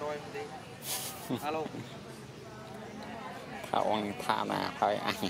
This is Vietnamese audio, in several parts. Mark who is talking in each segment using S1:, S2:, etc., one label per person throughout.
S1: mới coi đi alo
S2: thảo thả nà thôi anh alo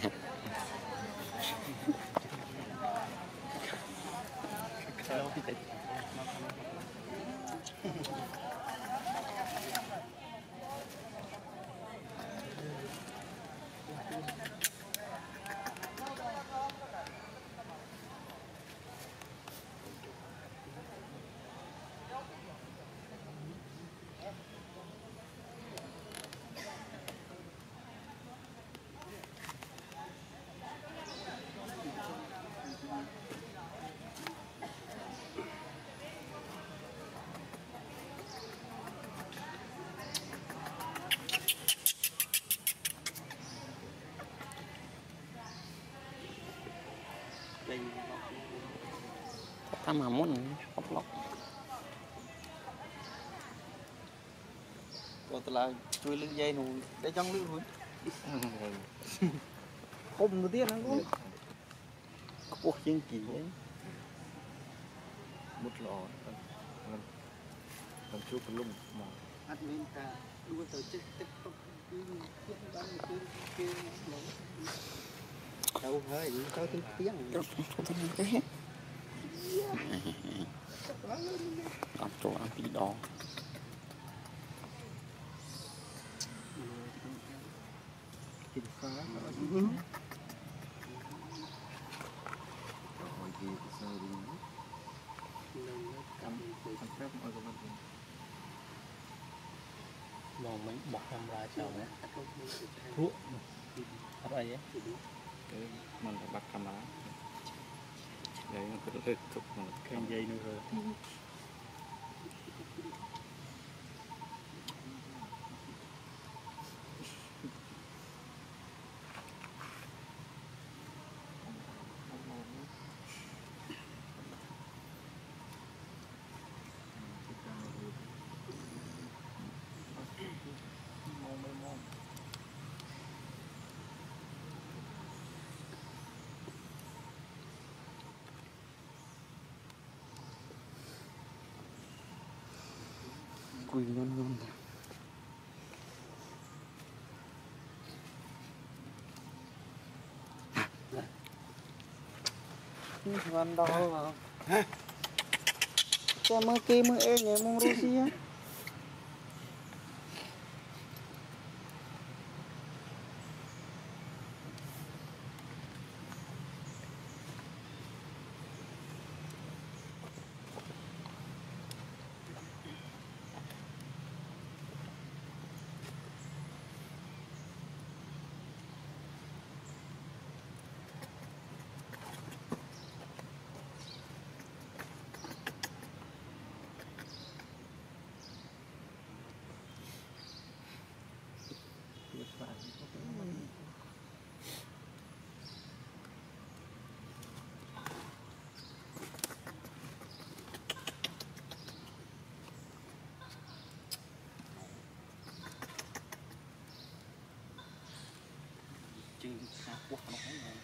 S1: ចេញ
S2: តាមមុនអបឡុក
S1: គាត់ទៅឡើងជួយលឹកយាយនោះតែចង់លឹករួច
S3: គ
S1: ុំទៅទៀតហ្នឹ
S3: ងគាត់ខ្ពស់ជាងគីមុតល្អហ្នឹងខ្ញុំជួបពលំមក
S1: អត់មានតាលួទៅចិត្តទឹកទុកគឺគេបានគេគេហ្នឹង đâu hơi có tiếng tiếng
S2: cái làm chỗ ăn tí đó.
S3: Kinh phá. Rồi thì sao đi.
S1: Cầm ăn
S3: phép mọi người mình. Mong mấy bọc làm ra chào nhé
S1: thuốc.
S3: Ở đây ទៅមិនបាត់កាមេរ៉ាហើយគាត់លើកទុកមកគេនិយាយនោះ quỳ nhon nhon Van đó mà Cho mơ kê mơ e nhé mong Russia chứ
S1: what the hell?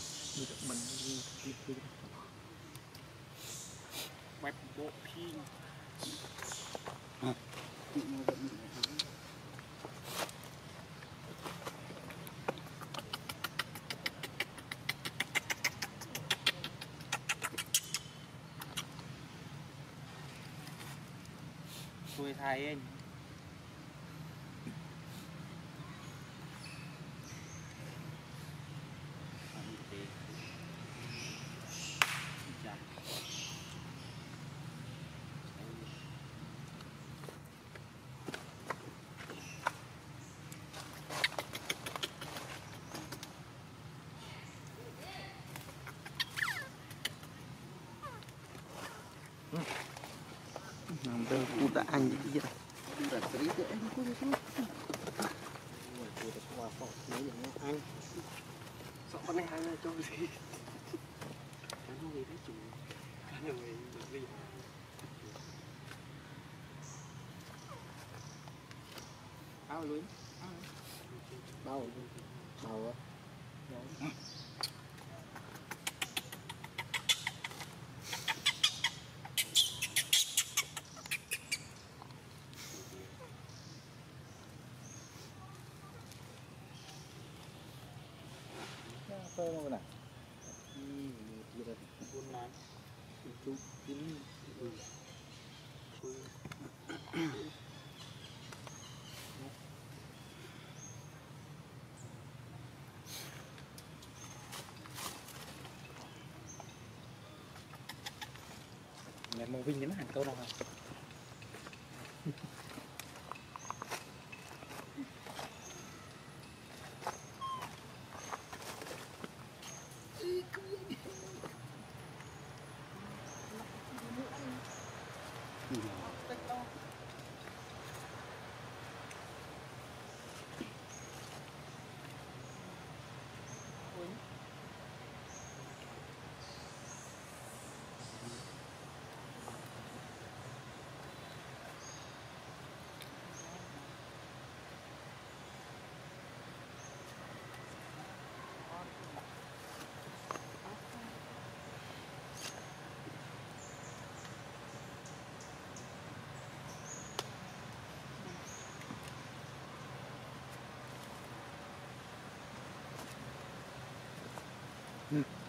S1: kain.
S3: Nó gì
S1: được đi. Ao luôn. Bao. Bao
S3: Phơi mà nè. mẹ mua vinh đến hàng câu nào
S4: Hm.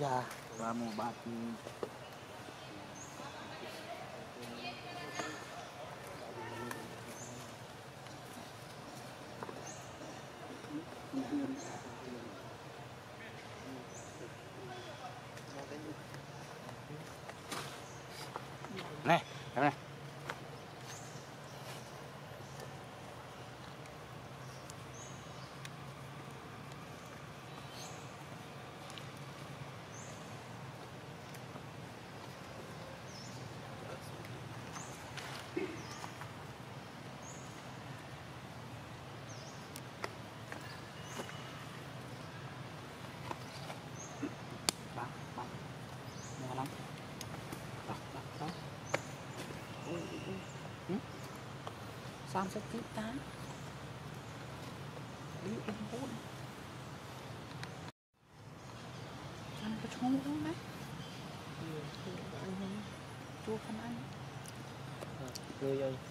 S3: Dạ, và một bát
S1: Này, em này.
S4: 30ទីតានេះអ៊ីនពូនចាំប្រឈមដល់ណាជួបខ្លួនអញជួបខ្លួនអញ
S5: ជួយយើង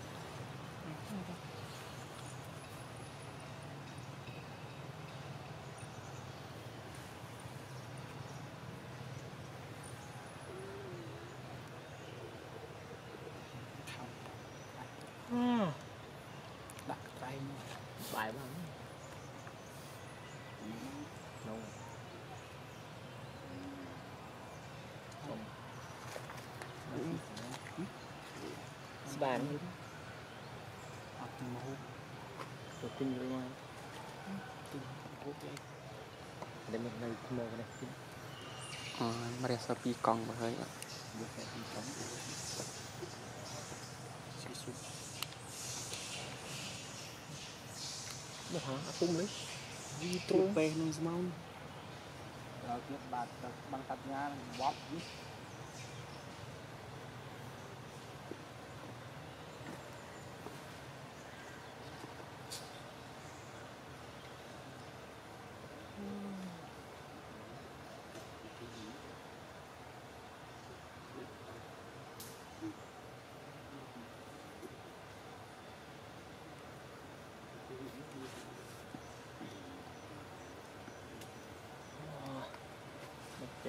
S3: បាន
S1: អត់មក
S3: ទៅទិញលុយមកទិញហូបលេតែមិននៅថ្មនេះទិញ
S2: អមករះសពីកង់មកហើយ
S3: យកតែទីចំស៊ីស៊ុប
S5: មកហ่าអពុំនេះវីទ្រុងពេន
S1: ឹងស្មោនដល់ទៀតបាទបានកាត់ញ៉ាវ៉ាប់នេះមិន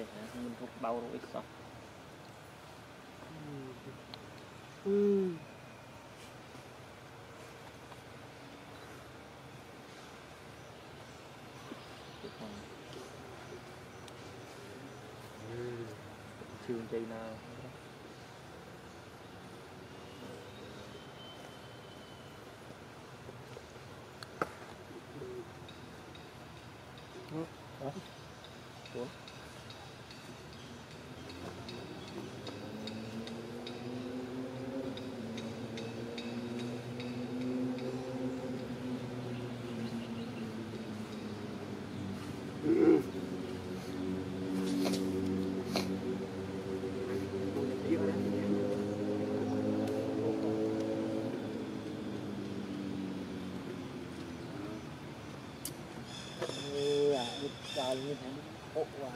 S3: ទេមិនពុកបៅរួចសោះជឿនជ័យណា Ừ, à, ít như thế quá.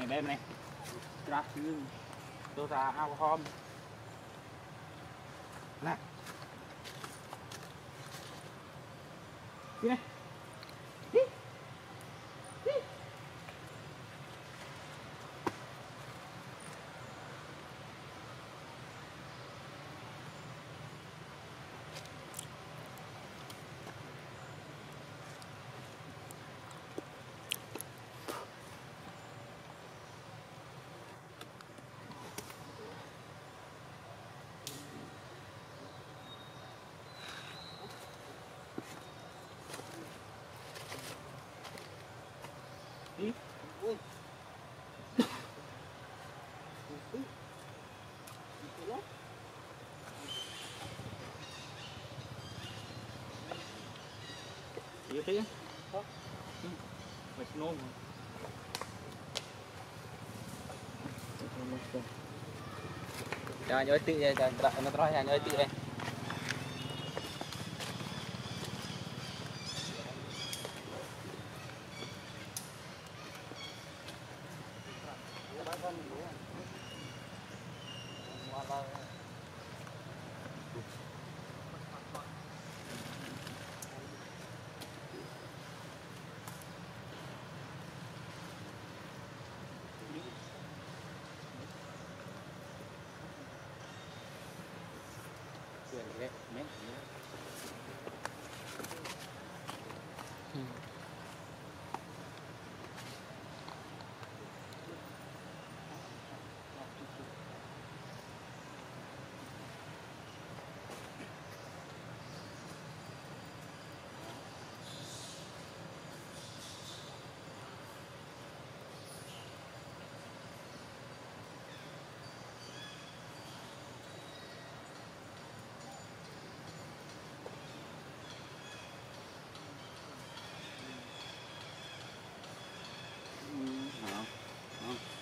S1: Từ này đem này. Ra chứ. Tôi ra ao hôm. Nè. វាទេមកឈ្នងចាញ់អើយតិចឯងចាត្រាក់នៅត្រោះចាញ់អើយតិចឯង
S3: mấy nào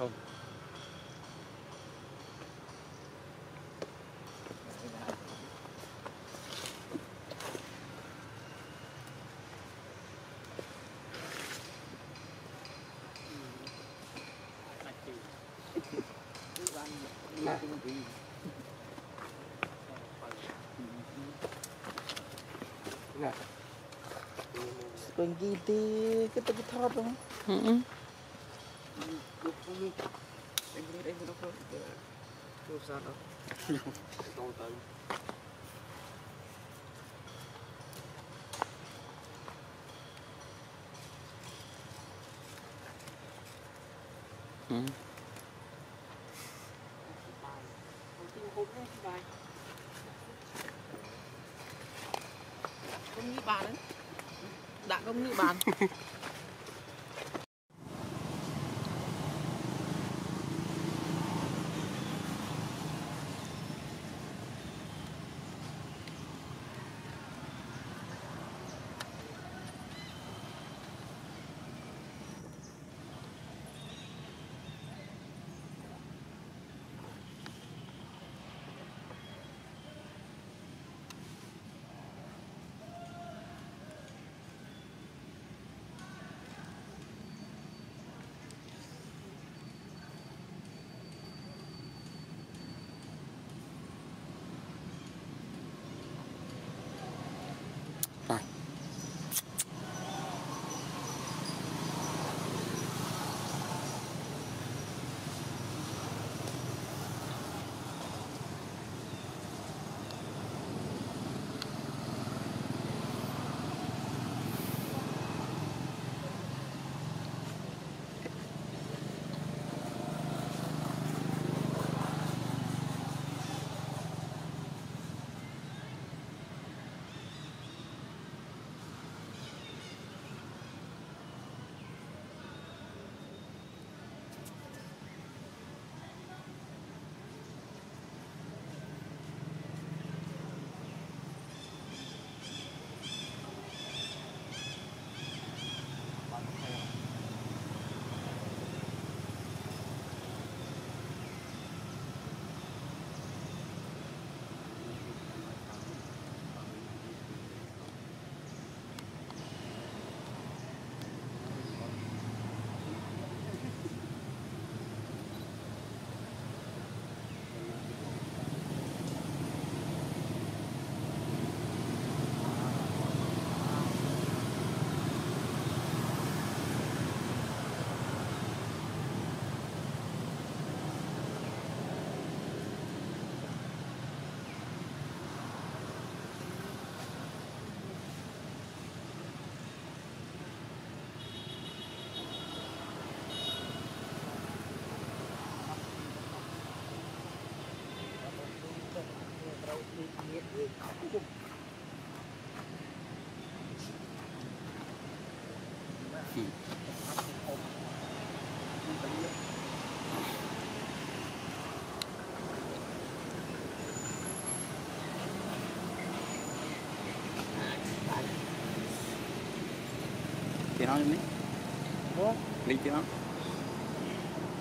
S1: Oh. Nah. Nah. Kita kita apa?
S4: Sao đâu
S1: con tới
S4: không như bà đấy đã không như bàn
S2: nào em đi?
S1: Ủa?
S2: Linh tiền nào?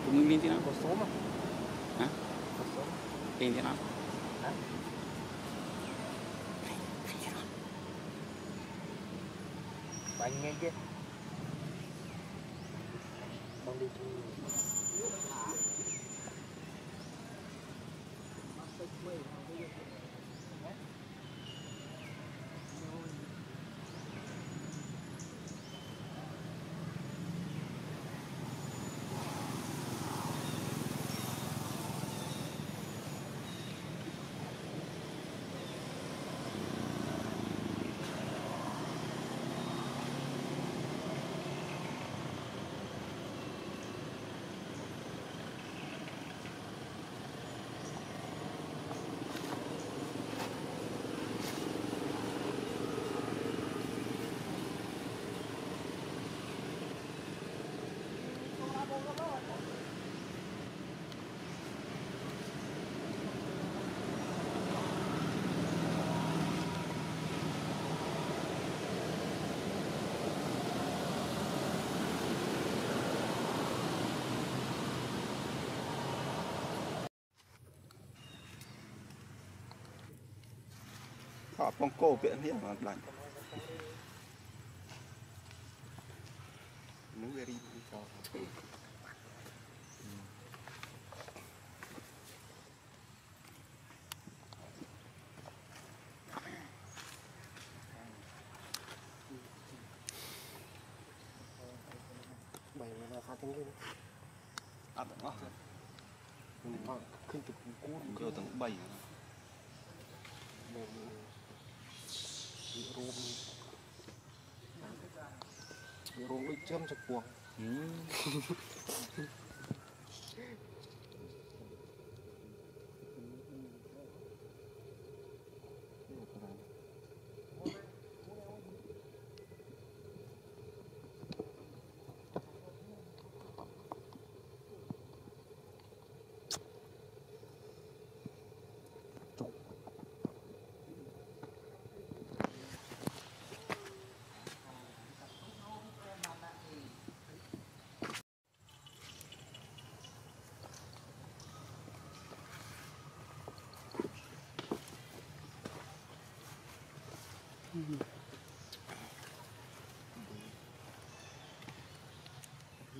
S2: Tụi mình linh tiền nào?
S1: có số mà
S2: Hả?
S1: có số
S2: Tiền tiền nào?
S1: bánh nghe kia
S6: Họ bông cô viện thế mà lạnh. Nếu về đi đi cho.
S1: bảy mươi là phá tiếng kia
S6: Ăn được không?
S1: ขึ้น từ cú cú Cơ tầng
S6: 7 bảy
S1: ruộng ruộng chăm chặt cuồng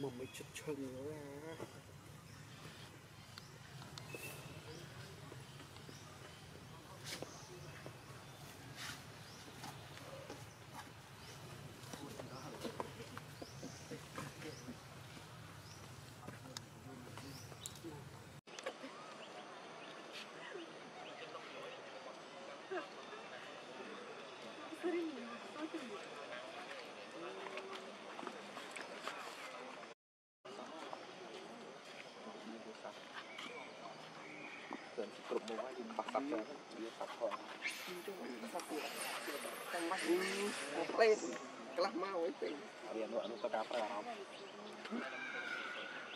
S1: Medyo may chuchang na.
S6: bị rôm bị rôm bị châm cho cuồng Ừ. mà mấy chất chân nữa ra Tưởng cụm một cái bạc sắp cho nó sắp thôi. tăng mắt một lên cái lắc mau ấy tình រៀននោះអនុប្រការប្រើអារម្មណ៍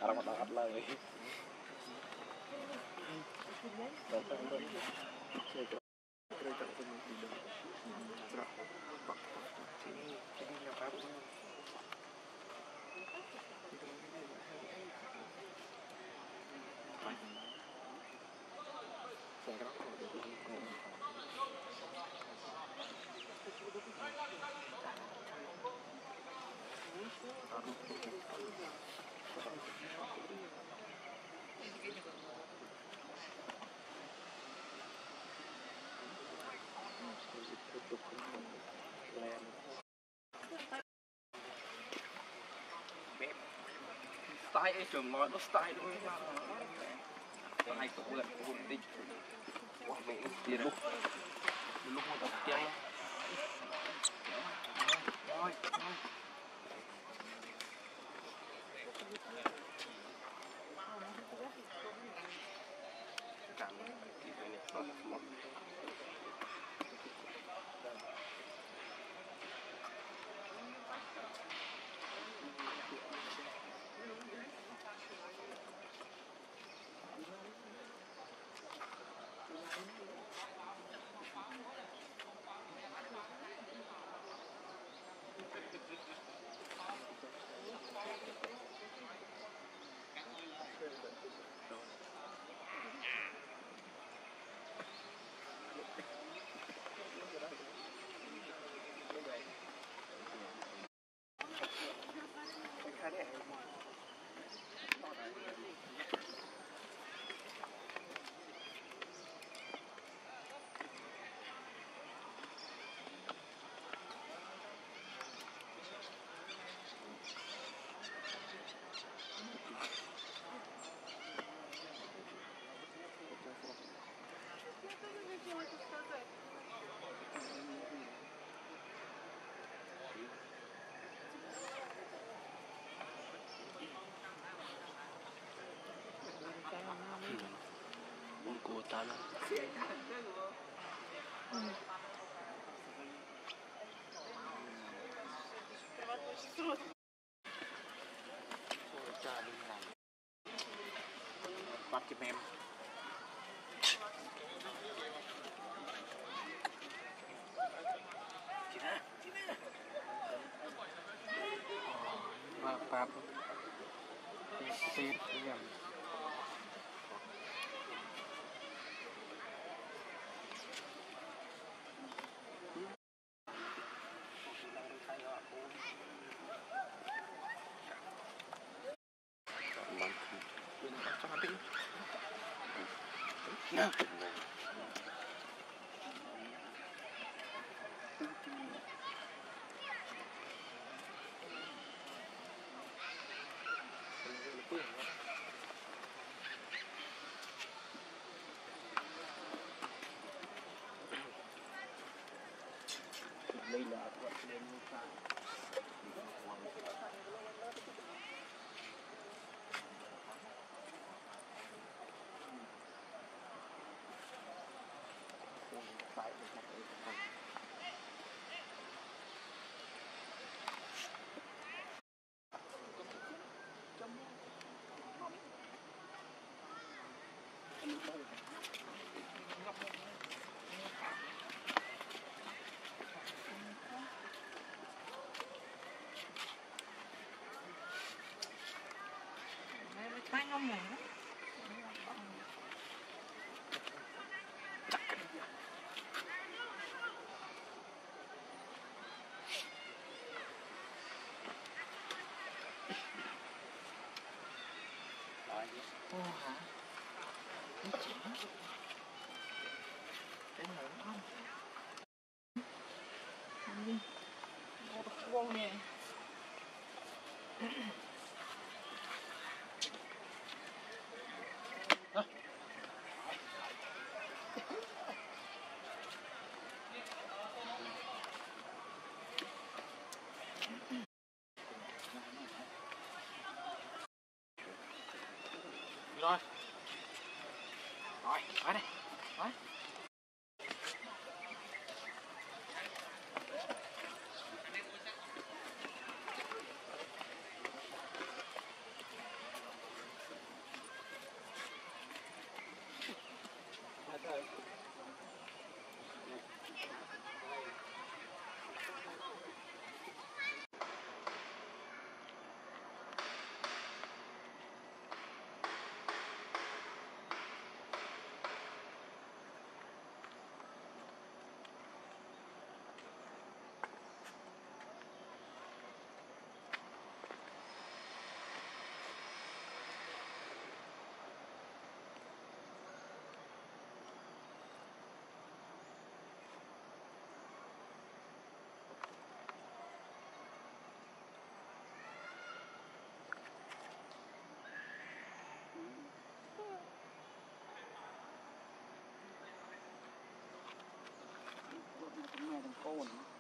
S6: អារម្មណ៍ដល់អត់ឡើយដល់ទៅ style ấy trường lòi nó style luôn style cũ là cũ định Đi đâu? Lúc mà tập kia. Rồi.
S4: Monggo.
S6: Pháp. Xịt nhầm
S7: cho
S6: phải được một cái
S4: Tay đó.
S6: Ô
S4: hả? Cái chả. Cái nổi không? Ăn đi. ô nè. Rồi rồi ở đây rồi mẹ thằng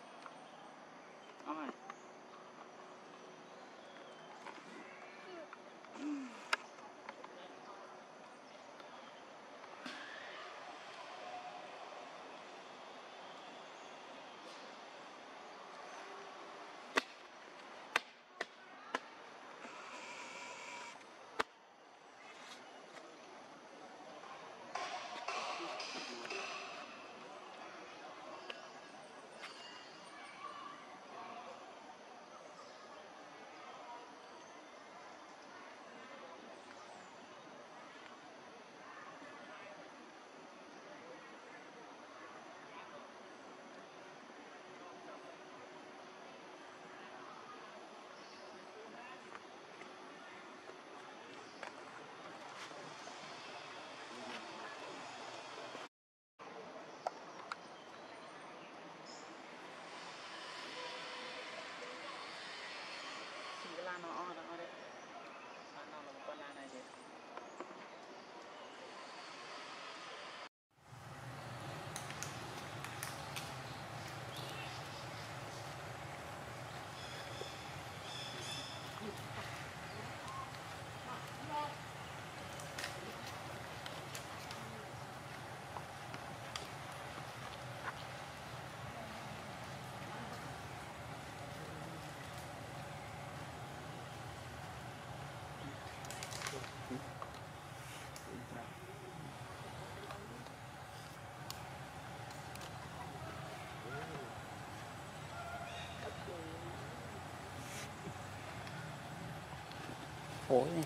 S2: phổi này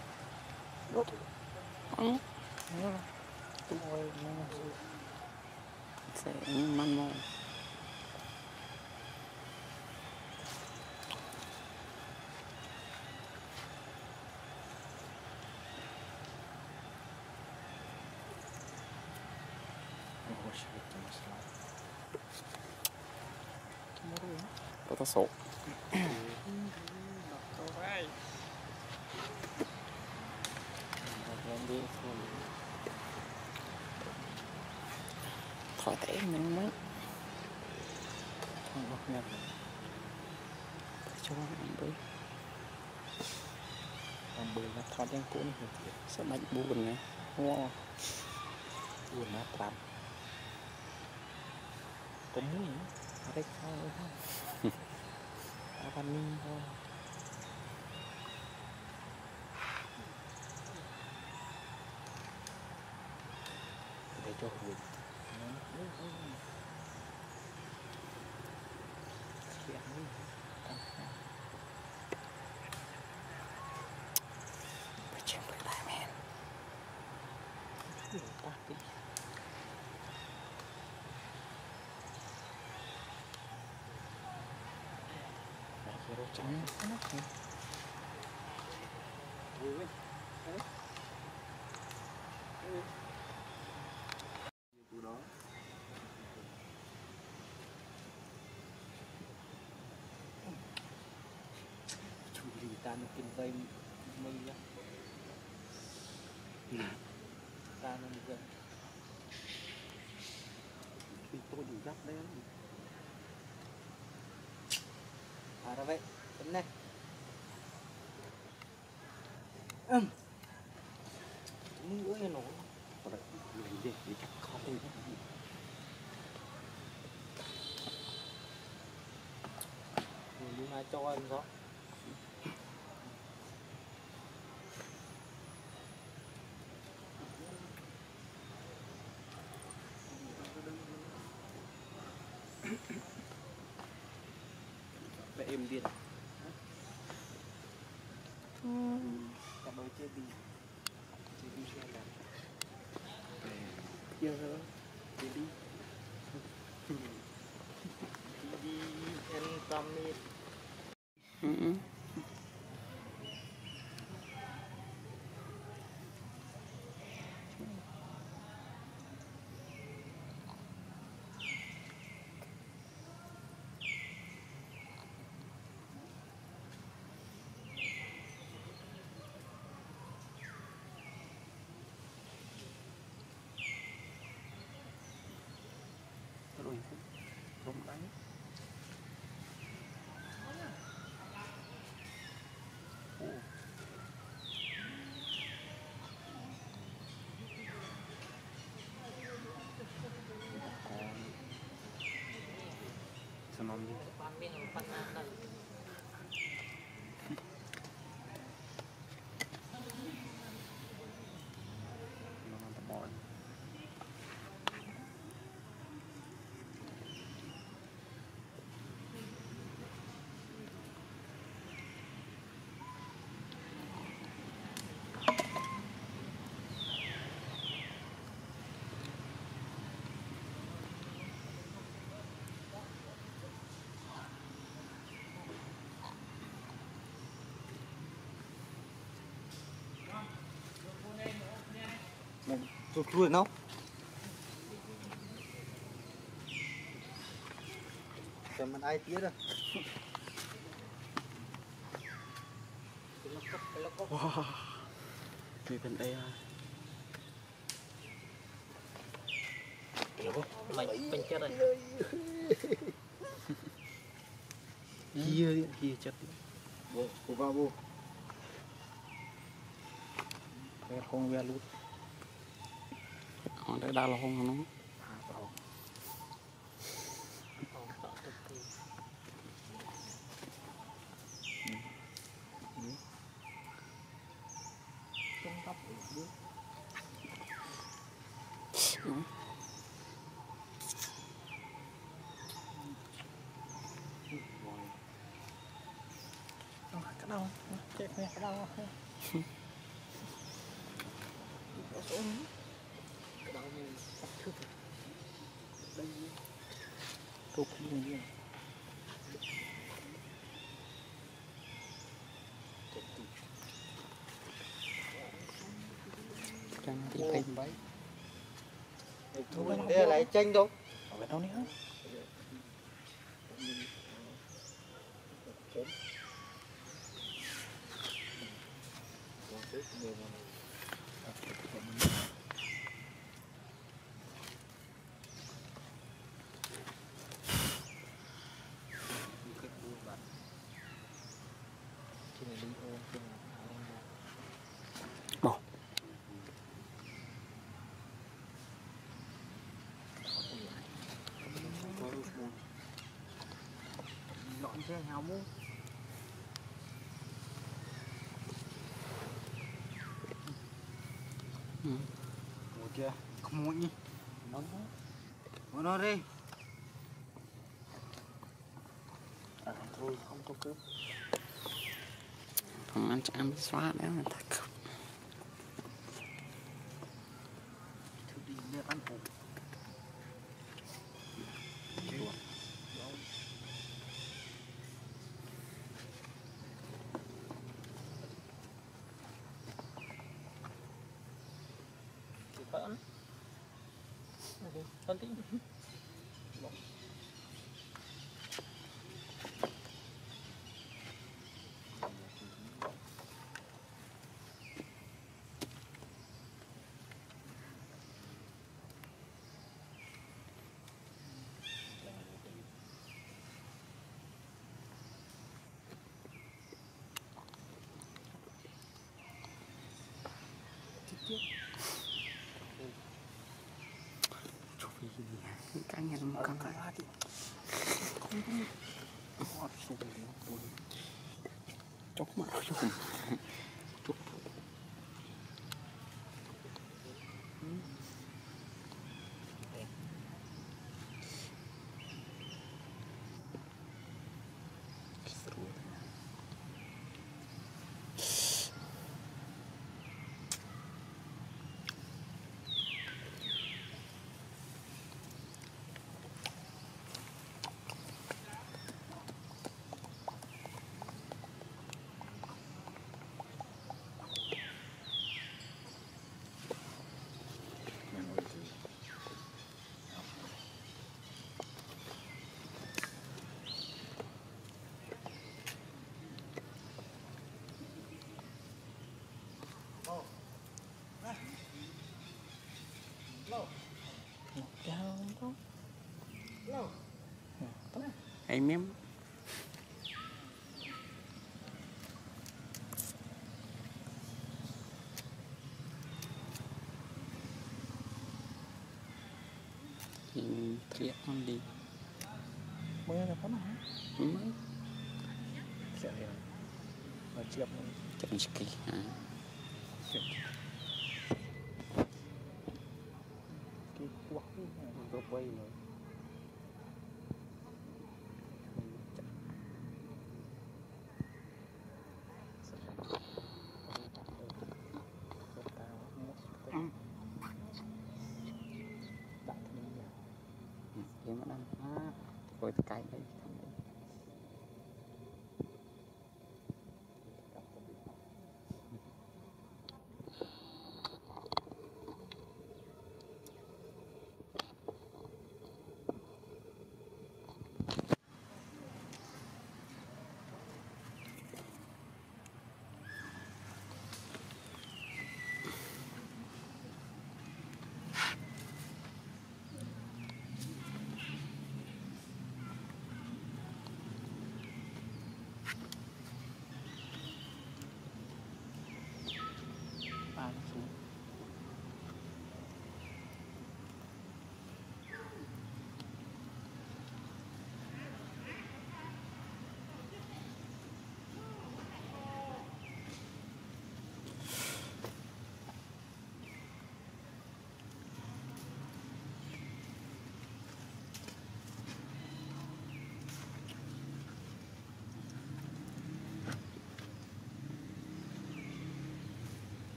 S2: ừ. tôi nó sẽ măn mò
S3: Oh, shit,
S2: nó តែអីមិនមិន
S3: ផងរបស់ខ្ញុំទ
S2: ៅចូលអំបិល
S3: អំបិលណាថតយ៉ាងគូនេះទៀត
S2: សម្បាច់4ណាវ៉
S3: 4ណា5កុំមួយអរិចផងអាបាននេះផងចុះរួច Này, cái nắp
S1: lì ta nó kinh vây mây á. Ta nó gần. vì tôi đủ gắt đấy À ra vậy lạnh này. Ừm. Nữa cái nổ. Còn lại lấy để khó tôi đó cho anh đó. Em điên Cảm ơn chưa đi Chưa đi xe là Chưa hả Chưa đi Đi ăn tâm đi.
S2: ừ. Rồi Không đánh Ồ. Còn Sao nó như nó làm tập bọn
S1: Rụt rụt nó. Xem mình ai tía rồi wow
S2: vì bên đây à
S1: Mày bên chết rồi.
S3: kia
S1: kia chất Vô, vô vào vô
S3: Cái không về
S2: cái đau không nó
S3: đâu? Chết mẹ đâu?
S2: 28
S1: Thu mình đây lại tranh đâu
S3: Ở bên đâu nữa.
S1: Xe hào mua
S2: Ngồi
S1: kia Không muốn nhỉ? Nó nó nó đi À
S3: thôi không
S1: có cướp
S2: Không ăn chạm xóa nữa mà ta Kakak
S3: lagi.
S2: Cok marah Thì thiệt con đi.
S3: Mới là có nào?
S2: Mới
S3: Sẽ liền. Mà chiếc
S2: chậm ski. À.
S3: cái quắc có
S1: quay rồi.
S2: Rồi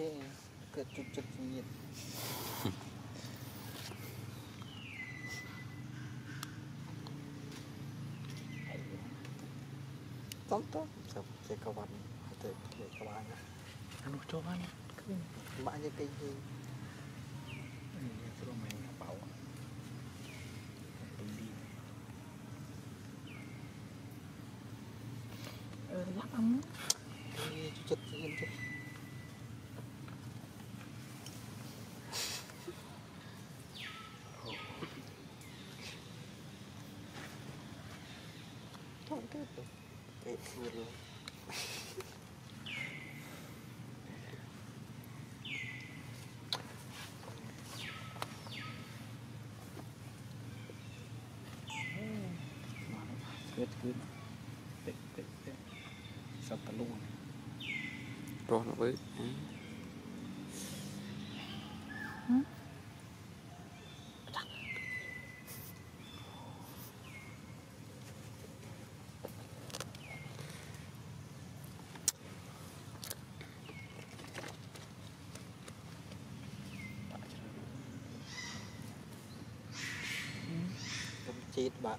S3: thế cứ chụp chụp nhiệt
S1: tốt tốt. Chụp chơi cầu bàn chơi cầu bàn
S3: ăn cho bạn
S1: bạn như cái gì tutup. Eh, dulu.
S3: Good, good. Tik, tik, tik. Satu luar.
S2: Roh nak.
S1: ชีสบะ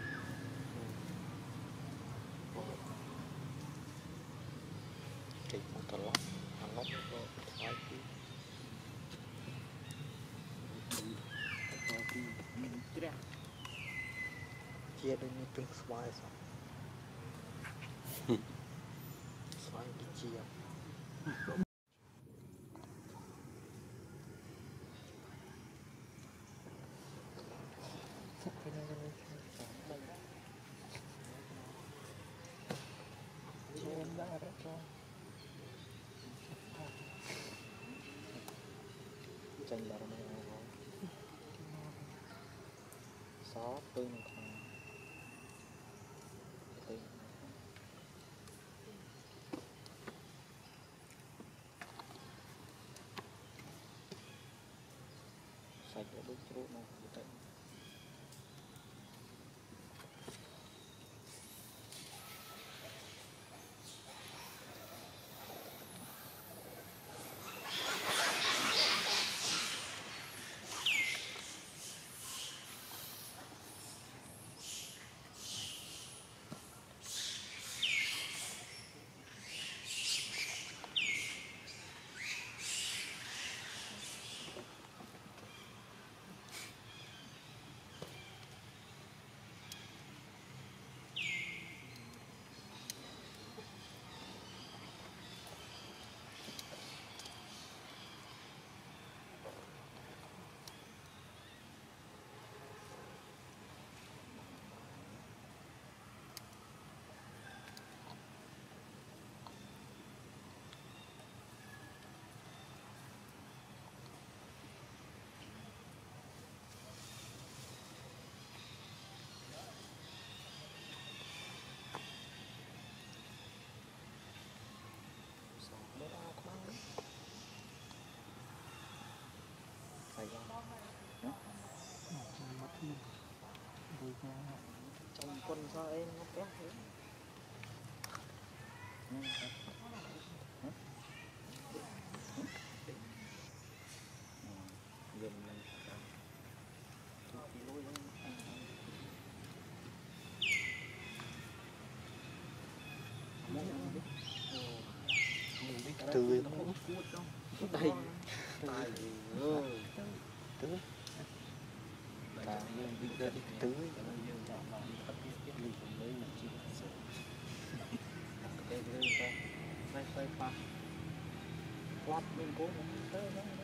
S1: get anything wiser. That's why the GM.
S3: хотя бы трудно летать. cho em nó kéo thế. Gần lên tươi lắm đây.
S1: Tài tươi
S3: tươi
S1: tóc bên cố cũng
S3: tới đó, đó.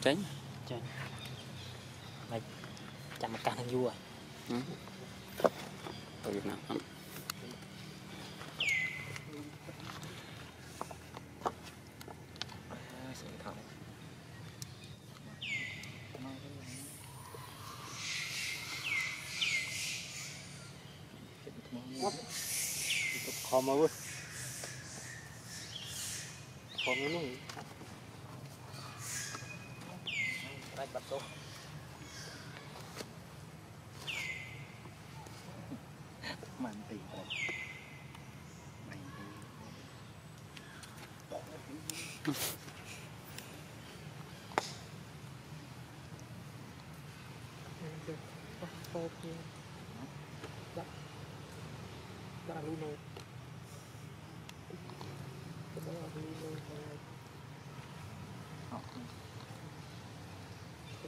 S2: tránh mày chạm một càng thằng vua rồi ừ. ở việt nam
S1: อมมาเว้ยพอมมาลุงไรบัตรโต
S3: มันตีเลยมันตีบอกว่าถึง
S5: Đã, đã luôn rồi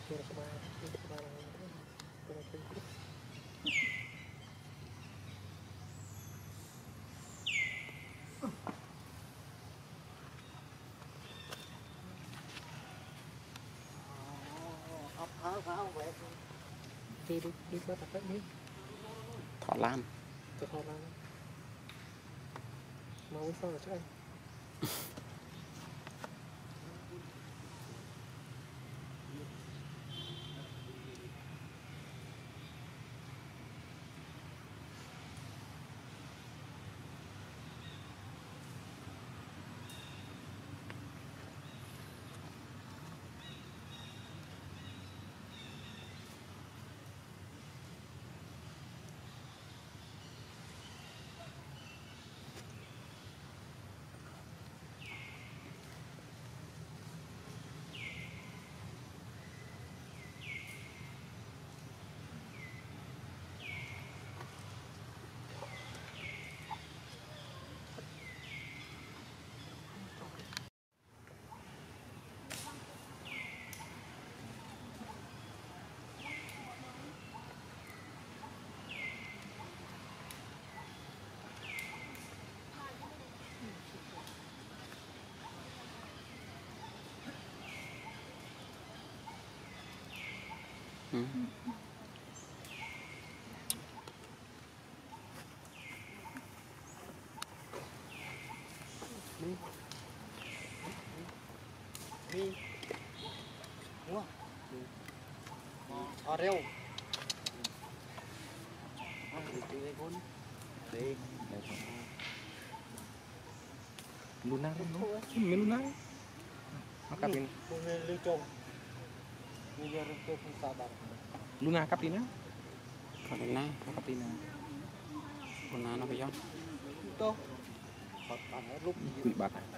S5: đi đi đi bắt tập đi
S2: thỏ lan
S5: thỏ lan mau sao rồi chứ anh.
S2: Ừ.
S1: đi đúng không họ rêu
S3: lunak lunak maka pin
S1: lucu ini dia untuk sabar
S3: Luna Capina.
S2: Capina,
S3: Capina.
S2: Luna Napion. Itu.
S1: Kota Merlup. Bukit
S3: Batang.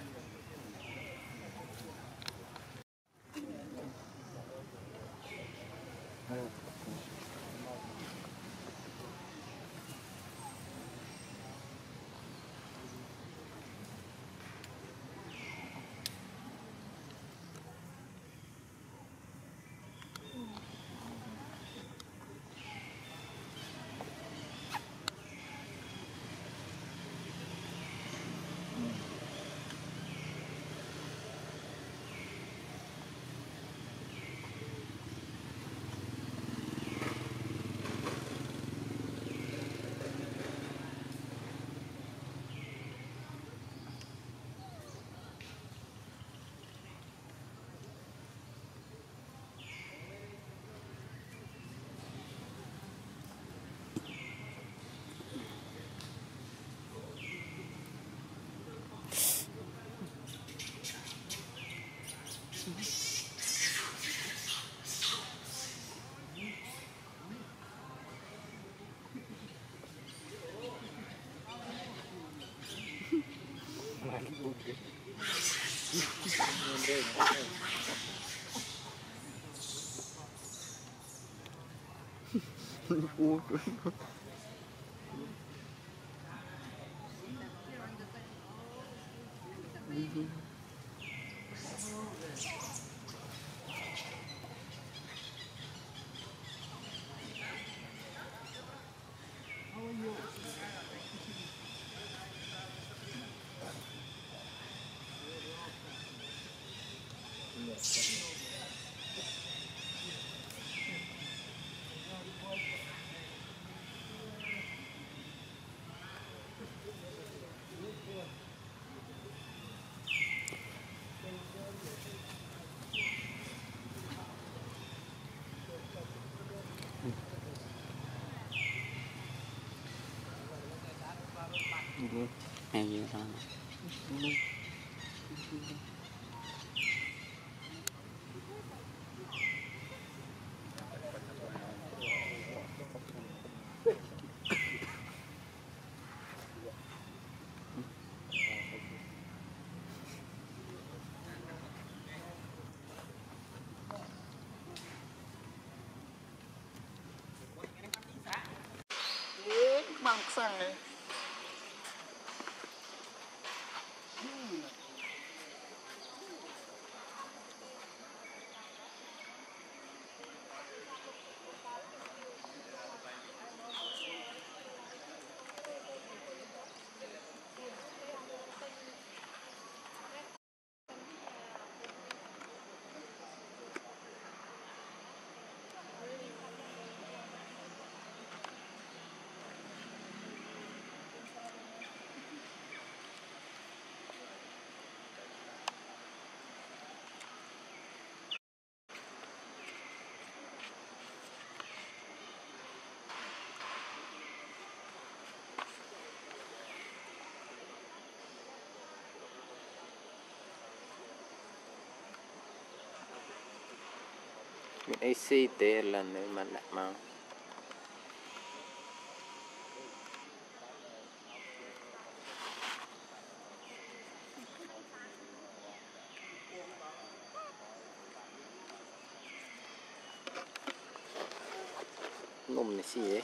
S1: ច
S2: ុ nhiều thôi
S3: bằng sang này.
S7: Mình AC tê lần nữa mà đặt mau Nôm này gì ấy.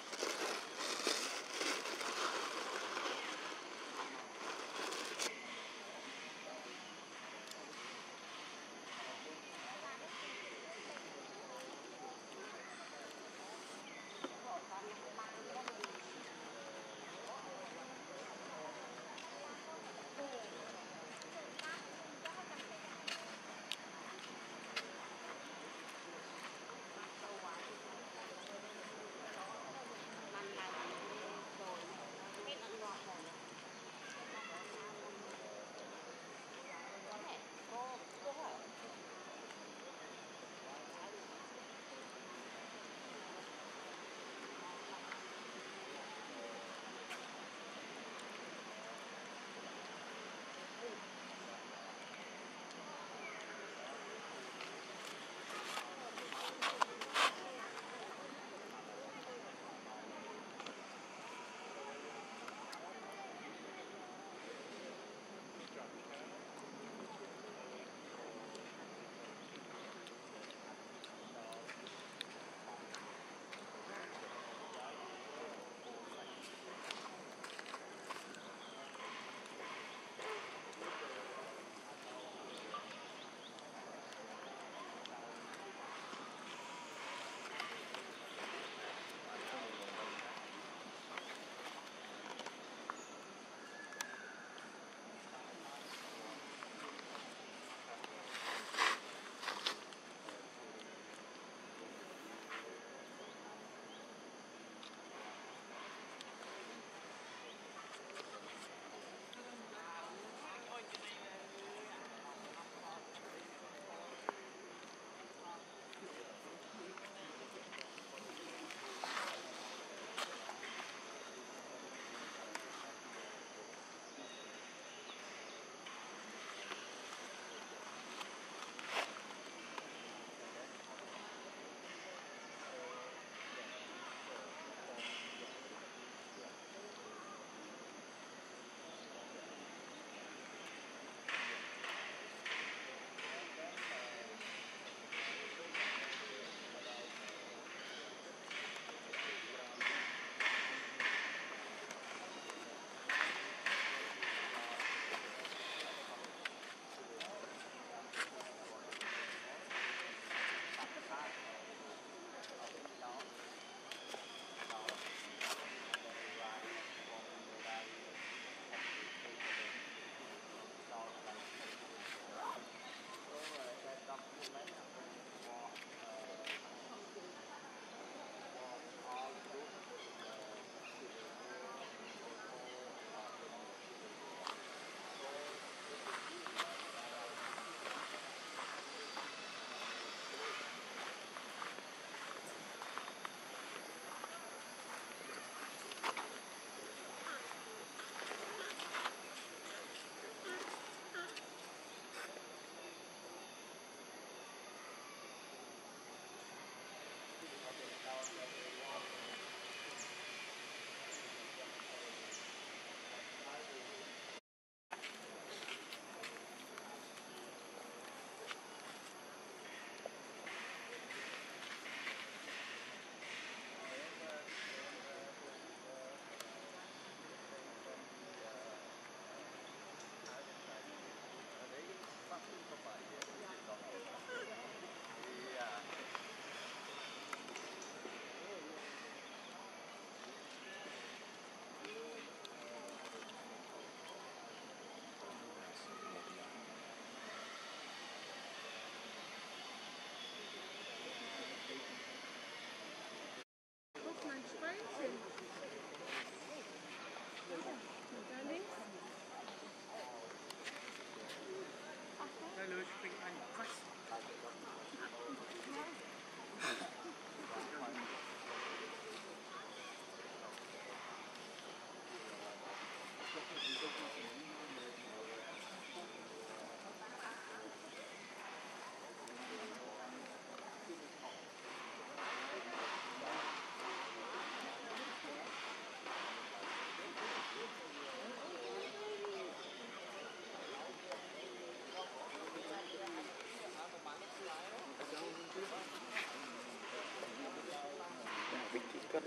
S7: Sei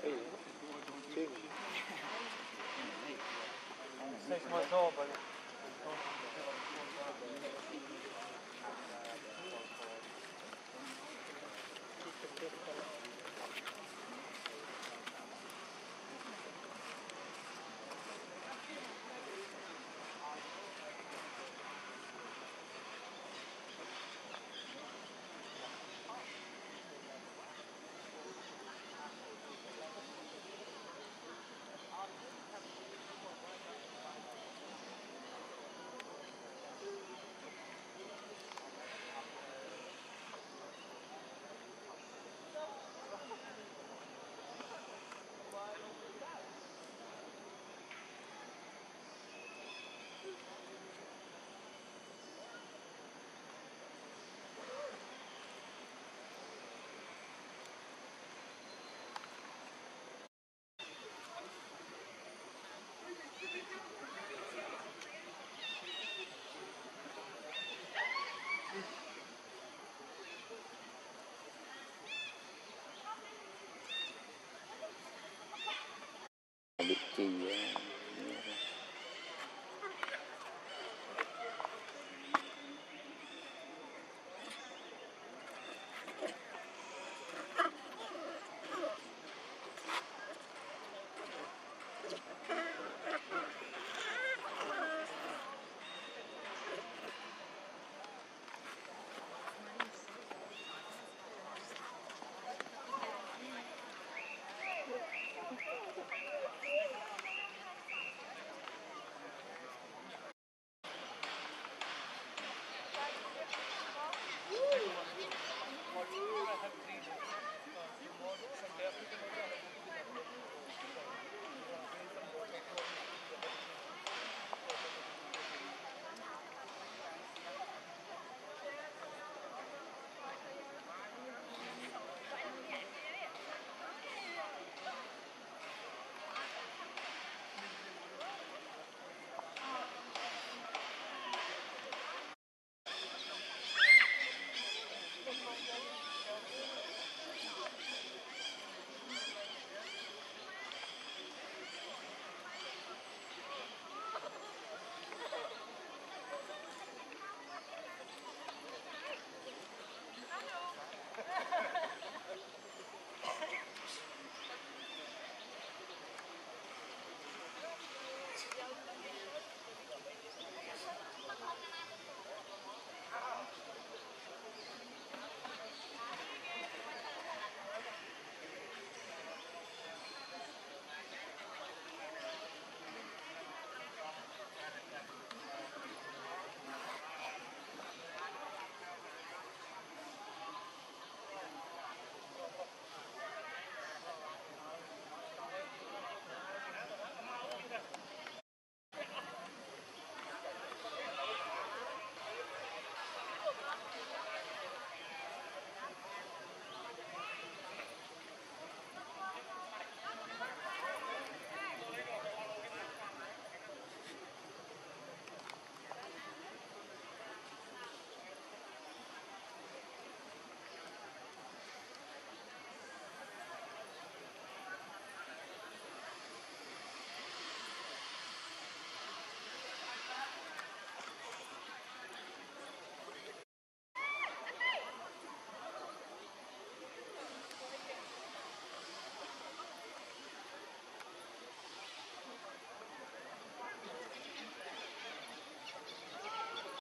S1: que uma sopa.
S7: चाहिए